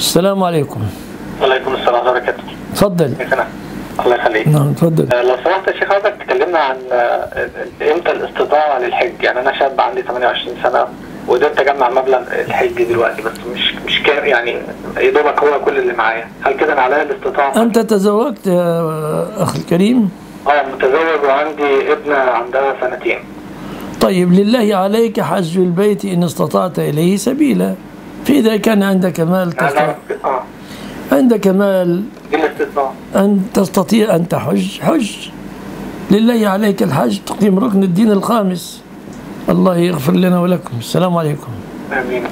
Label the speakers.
Speaker 1: السلام عليكم
Speaker 2: وعليكم السلام ورحمة الله وبركاته.
Speaker 1: تفضل
Speaker 2: كيفنا؟ الله يخليك.
Speaker 1: نعم تفضل
Speaker 2: آه، لو سمحت يا شيخ حضرتك تكلمنا عن آه، إمتى الاستطاعة للحج، يعني أنا شاب عندي 28 سنة وقدرت أجمع مبلغ الحج دلوقتي بس مش مش كام يعني يا دوبك هو كل اللي معايا، هل كده أنا عليا الاستطاعة؟
Speaker 1: أنت تزوجت يا أخي الكريم
Speaker 2: آه متزوج وعندي ابنة عندها سنتين.
Speaker 1: طيب لله عليك حج البيت إن استطعت إليه سبيلا فإذا كان عندك مال تستطيع
Speaker 2: آه.
Speaker 1: عندك مال. أن تستطيع أن تحج حج. لله عليك الحج تقيم ركن الدين الخامس. الله يغفر لنا ولكم. السلام عليكم.
Speaker 2: آمين.